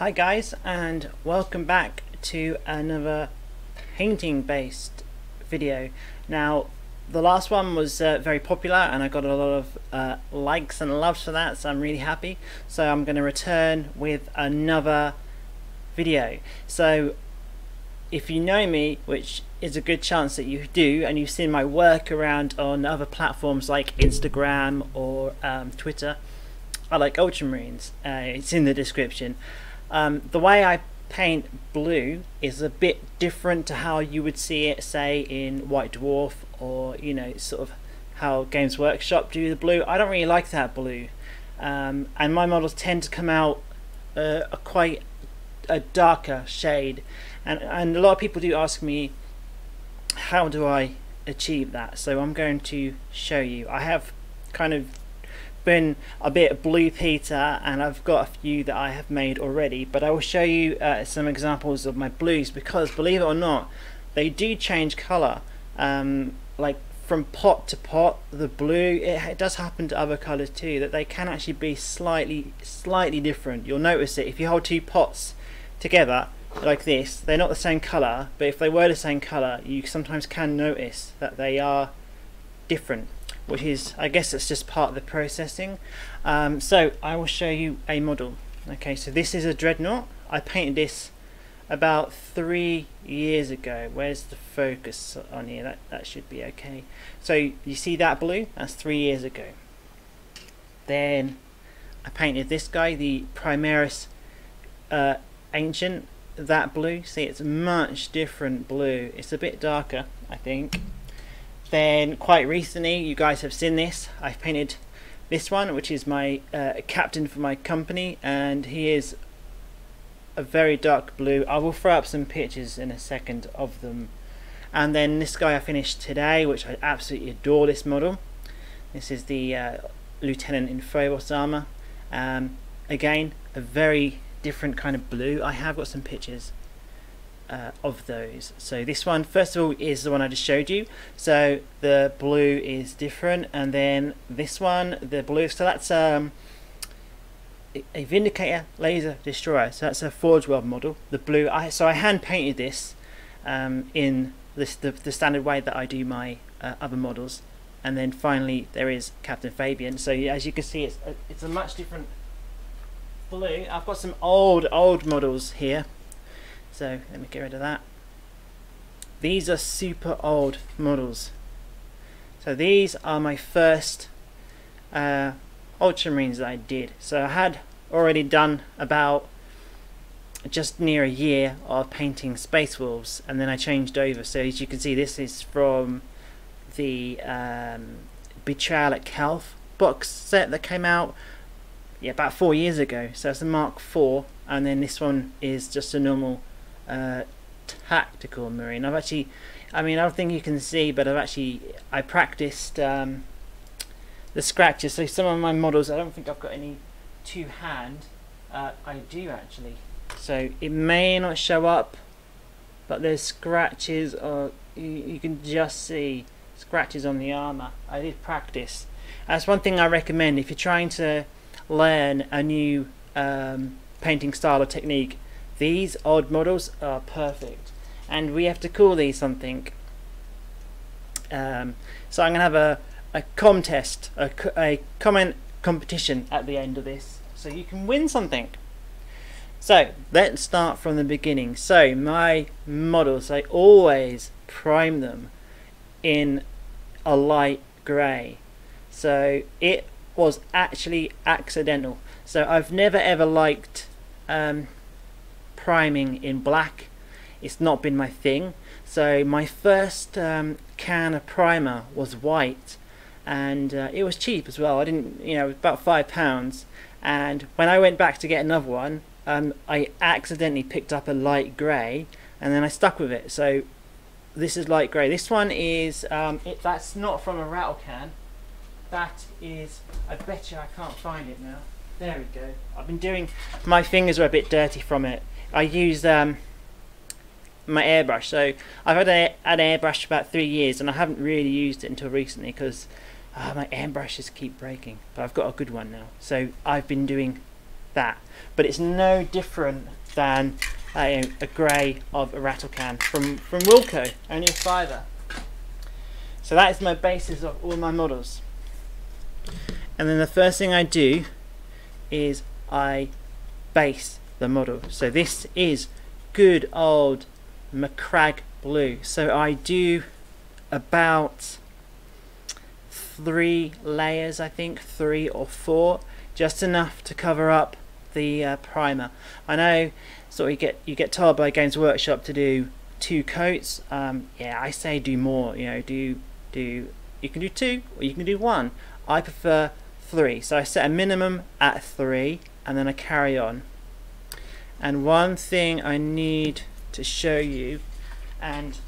Hi guys and welcome back to another painting based video. Now the last one was uh, very popular and I got a lot of uh, likes and loves for that so I'm really happy. So I'm going to return with another video. So if you know me, which is a good chance that you do, and you've seen my work around on other platforms like Instagram or um, Twitter, I like ultramarines. Uh, it's in the description. Um, the way I paint blue is a bit different to how you would see it, say, in White Dwarf or, you know, sort of how Games Workshop do the blue. I don't really like that blue. Um, and my models tend to come out uh, a quite a darker shade. And, and a lot of people do ask me, how do I achieve that? So I'm going to show you. I have kind of been a bit blue Peter and I've got a few that I have made already but I will show you uh, some examples of my blues because believe it or not they do change colour um, like from pot to pot the blue it, it, does happen to other colours too that they can actually be slightly slightly different. You'll notice it if you hold two pots together like this they're not the same colour but if they were the same colour you sometimes can notice that they are different which is I guess it's just part of the processing. Um, so I will show you a model. Okay so this is a dreadnought. I painted this about three years ago. Where's the focus on here? That, that should be okay. So you see that blue? That's three years ago. Then I painted this guy the Primaris uh, Ancient. That blue see it's much different blue. It's a bit darker I think then quite recently, you guys have seen this. I've painted this one, which is my uh, captain for my company, and he is a very dark blue. I will throw up some pictures in a second of them. And then this guy I finished today, which I absolutely adore this model. This is the uh, Lieutenant in Phobos armor. Um, again, a very different kind of blue. I have got some pictures uh, of those. So this one, first of all, is the one I just showed you. So the blue is different, and then this one, the blue. So that's um, a Vindicator laser destroyer. So that's a Forge World model. The blue. I so I hand painted this um, in this the, the standard way that I do my uh, other models. And then finally there is Captain Fabian. So as you can see, it's a, it's a much different blue. I've got some old old models here so let me get rid of that. These are super old models. So these are my first uh, Ultramarines that I did. So I had already done about just near a year of painting Space Wolves and then I changed over. So as you can see this is from the um, Betrayal at Calth box set that came out yeah about four years ago. So it's a Mark IV and then this one is just a normal tactical marine. I've actually, I mean, I don't think you can see, but I've actually, I practiced um, the scratches. So some of my models, I don't think I've got any to hand. Uh, I do actually. So it may not show up, but there's scratches, or you, you can just see scratches on the armor. I did practice. That's one thing I recommend if you're trying to learn a new um, painting style or technique these odd models are perfect. And we have to call these something. Um, so I'm going to have a, a contest, a, a comment competition at the end of this. So you can win something. So let's start from the beginning. So my models, I always prime them in a light grey. So it was actually accidental. So I've never ever liked um, priming in black. It's not been my thing. So my first um, can of primer was white and uh, it was cheap as well. I didn't, you know, about five pounds. And when I went back to get another one, um, I accidentally picked up a light grey and then I stuck with it. So this is light grey. This one is, um, it, that's not from a rattle can. That is, I bet you I can't find it now. There we go. I've been doing, my fingers are a bit dirty from it. I use um, my airbrush. So I've had a, an airbrush for about three years, and I haven't really used it until recently because uh, my airbrushes keep breaking. But I've got a good one now. So I've been doing that. But it's no different than a, a grey of a rattle can from, from Wilko, only a fiver. So that is my basis of all my models. And then the first thing I do is I base the model. So this is good old Macragge blue. So I do about three layers, I think, three or four, just enough to cover up the uh, primer. I know, so you get you get told by Games Workshop to do two coats. Um, yeah, I say do more. You know, do do you can do two or you can do one. I prefer three, so I set a minimum at three, and then I carry on. And one thing I need to show you, and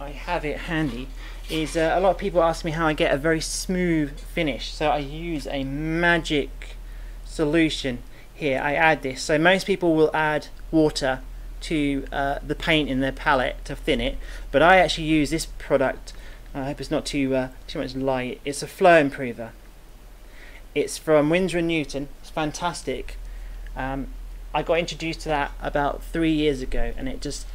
I have it handy, is uh, a lot of people ask me how I get a very smooth finish. So I use a magic solution here. I add this. So most people will add water to uh, the paint in their palette to thin it, but I actually use this product. I hope it's not too uh, too much light. It's a flow improver. It's from Winsor & Newton. It's fantastic. Um, I got introduced to that about three years ago, and it just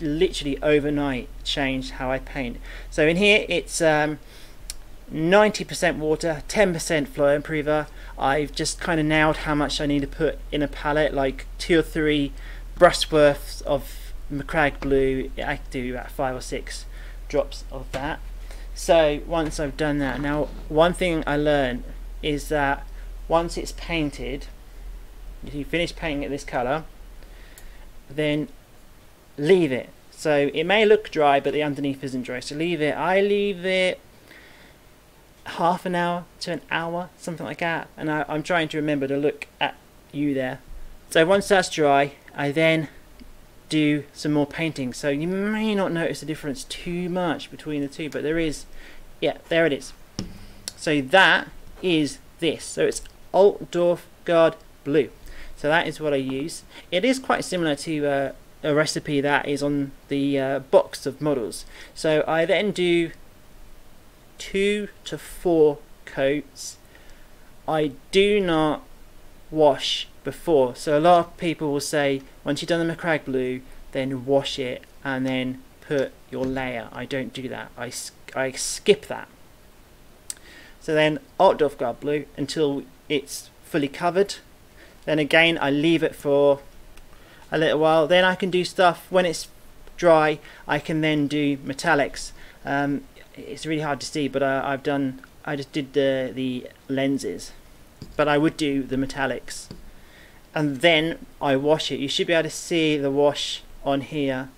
literally overnight changed how I paint. So in here, it's 90% um, water, 10% flow improver. I've just kind of nailed how much I need to put in a palette, like two or three brush worths of Macragge Blue. I do about five or six drops of that. So once I've done that, now one thing I learned is that once it's painted, if you finish painting it this colour, then leave it. So it may look dry, but the underneath isn't dry. So leave it. I leave it half an hour to an hour, something like that. And I, I'm trying to remember to look at you there. So once that's dry, I then do some more painting. So you may not notice the difference too much between the two, but there is, yeah, there it is. So that is this. So it's Altdorf Guard Blue. So that is what I use. It is quite similar to uh, a recipe that is on the uh, box of models. So I then do two to four coats. I do not wash before. So a lot of people will say once you've done the Macragge Blue, then wash it and then put your layer. I don't do that. I, I skip that. So then Altdorf Guard Blue until it's fully covered. Then again I leave it for a little while. Then I can do stuff when it's dry. I can then do metallics. Um, it's really hard to see, but I, I've done. I just did the the lenses, but I would do the metallics, and then I wash it. You should be able to see the wash on here.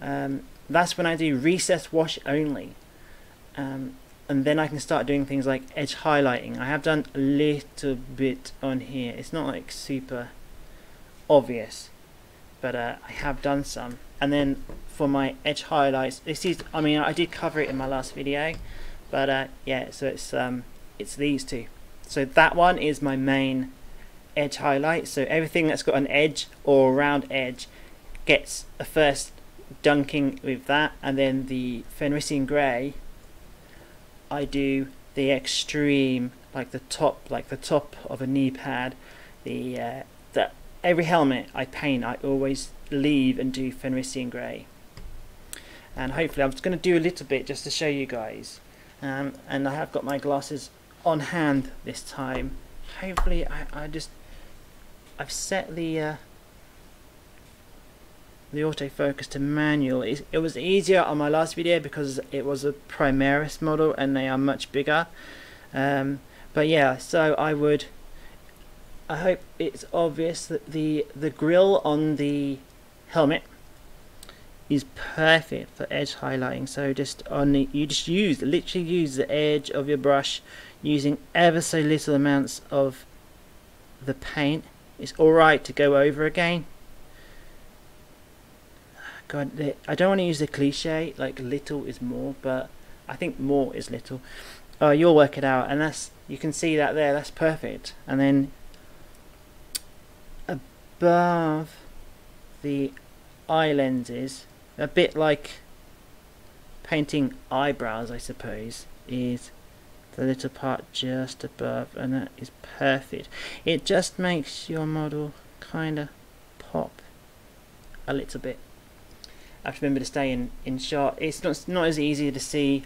Um, that's when I do recess wash only. Um, and then I can start doing things like edge highlighting. I have done a little bit on here. It's not like super obvious, but uh, I have done some. And then for my edge highlights, this is, I mean, I did cover it in my last video, but uh, yeah, so it's um, it's these two. So that one is my main edge highlight. So everything that's got an edge or a round edge gets a first dunking with that, and then the Fenrisian Grey I do the extreme, like the top, like the top of a knee pad, the uh, every helmet I paint, I always leave and do Fenrisian grey. And hopefully, I'm just going to do a little bit just to show you guys. Um, and I have got my glasses on hand this time. Hopefully, I, I just I've set the uh, the autofocus to manual. It, was easier on my last video because it was a Primaris model and they are much bigger. Um, but yeah, so I would. I hope it's obvious that the the grill on the helmet is perfect for edge highlighting. So just on the, you just use literally use the edge of your brush using ever so little amounts of the paint. It's alright to go over again God, I don't want to use the cliche like little is more, but I think more is little. Oh, you'll work it out, and that's you can see that there. That's perfect. And then above the eye lenses, a bit like painting eyebrows, I suppose, is the little part just above and that is perfect it just makes your model kind of pop a little bit I have to remember to stay in, in shot it's not, not as easy to see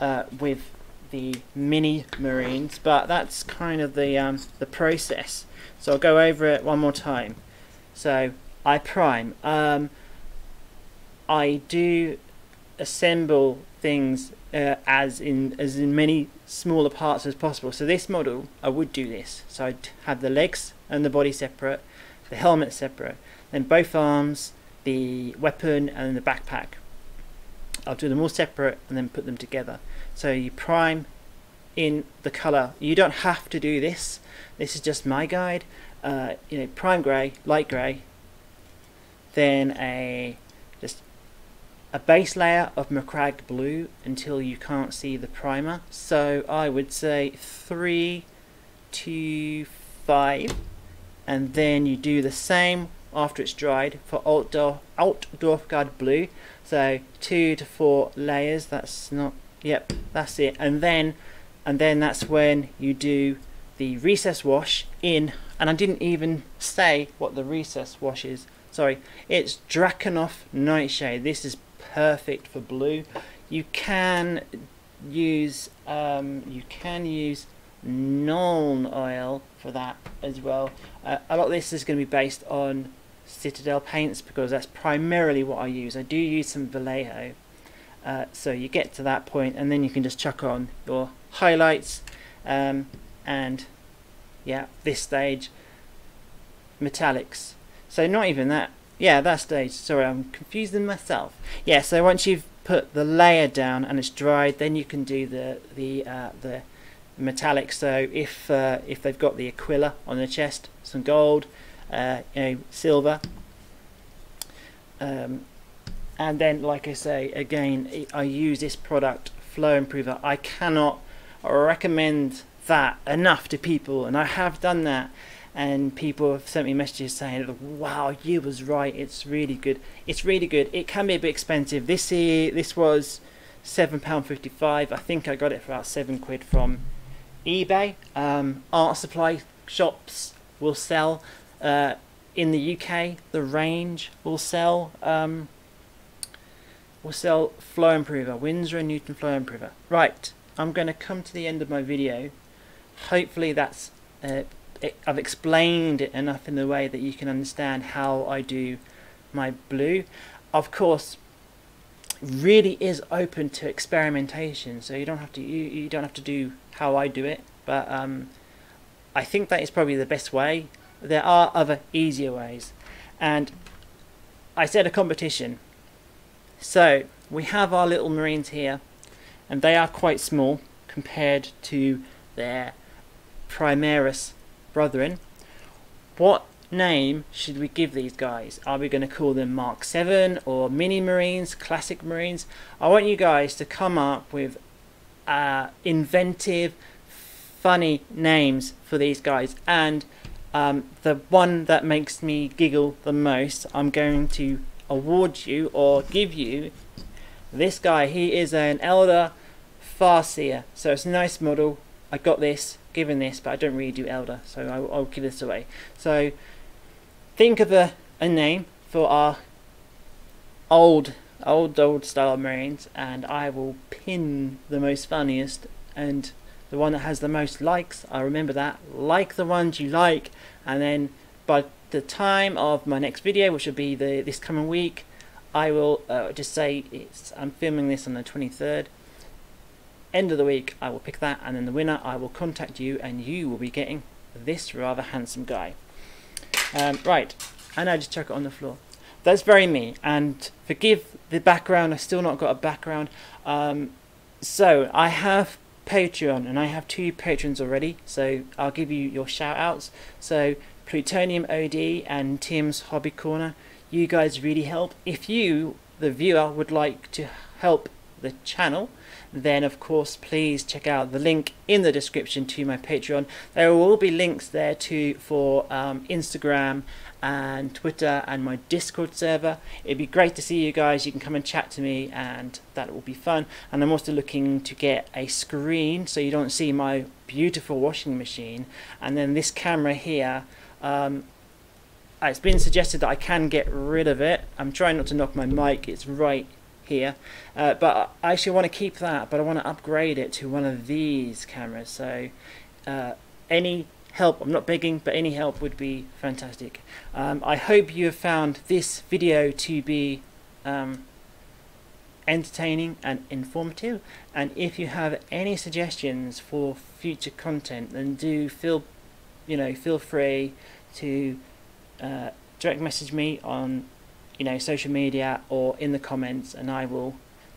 uh, with the mini marines but that's kind of the um, the process so I'll go over it one more time so I prime um, I do assemble things uh, as in as in many smaller parts as possible. So this model, I would do this. So I'd have the legs and the body separate, the helmet separate, then both arms, the weapon and the backpack. I'll do them all separate and then put them together. So you prime in the color. You don't have to do this. This is just my guide. Uh, you know, prime grey, light grey, then a just a base layer of Macragge blue until you can't see the primer. So I would say 3 to 5 and then you do the same after it's dried for Altdorf, Alt blue. So 2 to 4 layers, that's not, yep, that's it. And then, and then that's when you do the recess wash in, and I didn't even say what the recess wash is. Sorry, it's Drakenhof Nightshade. This is perfect for blue. You can use um, you can use Nuln oil for that as well. Uh, a lot of this is going to be based on Citadel paints because that's primarily what I use. I do use some Vallejo. Uh, so you get to that point and then you can just chuck on your highlights um, and yeah this stage metallics so not even that yeah, that stage. Sorry, I'm confusing myself. Yeah, so once you've put the layer down and it's dried, then you can do the the uh, the metallic. So if uh, if they've got the Aquila on the chest, some gold, uh, you know, silver, um, and then like I say again, I use this product Flow Improver. I cannot recommend that enough to people, and I have done that and people have sent me messages saying, "Wow, you was right. It's really good. It's really good. It can be a bit expensive. This year, this was seven pound fifty five. I think I got it for about seven quid from eBay. Um, art supply shops will sell. Uh, in the UK, the range will sell. Um, will sell Flow Improver, Winsor and Newton Flow Improver. Right, I'm going to come to the end of my video. Hopefully that's uh, I've explained it enough in the way that you can understand how I do my blue. Of course, really is open to experimentation, so you don't have to you, you don't have to do how I do it. But um, I think that is probably the best way. There are other easier ways, and I said a competition. So we have our little marines here, and they are quite small compared to their Primaris brethren, what name should we give these guys? Are we going to call them Mark 7 or Mini Marines, Classic Marines? I want you guys to come up with uh, inventive, funny names for these guys. And um, the one that makes me giggle the most, I'm going to award you or give you this guy. He is an Eldar Farseer. So it's a nice model. I got this given this, but I don't really do Eldar, so I'll, I'll give this away. So think of a, a name for our old, old, old style Marines, and I will pin the most funniest and the one that has the most likes. I remember that. Like the ones you like, and then by the time of my next video, which will be the this coming week, I will uh, just say it's. I'm filming this on the 23rd end of the week I will pick that and then the winner I will contact you and you will be getting this rather handsome guy. Um, right, and I just chuck it on the floor. That's very me and forgive the background, I still not got a background. Um, so I have Patreon and I have two patrons already so I'll give you your shout outs. So Plutonium OD and Tim's Hobby Corner, you guys really help. If you, the viewer, would like to help the channel then of course please check out the link in the description to my Patreon. There will be links there too for um, Instagram and Twitter and my Discord server. It'd be great to see you guys. You can come and chat to me, and that will be fun. And I'm also looking to get a screen so you don't see my beautiful washing machine. And then this camera here. Um, it's been suggested that I can get rid of it. I'm trying not to knock my mic. It's right here. Uh, but I actually want to keep that, but I want to upgrade it to one of these cameras. So uh, any help, I'm not begging, but any help would be fantastic. Um, I hope you have found this video to be um, entertaining and informative. And if you have any suggestions for future content, then do feel, you know, feel free to uh, direct message me on you know social media or in the comments and I will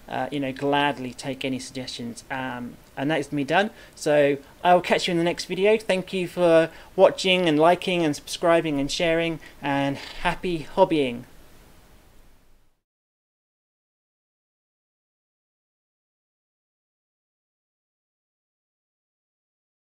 uh, you know gladly take any suggestions um, and that's me done. So I will catch you in the next video. Thank you for watching and liking and subscribing and sharing and happy hobbying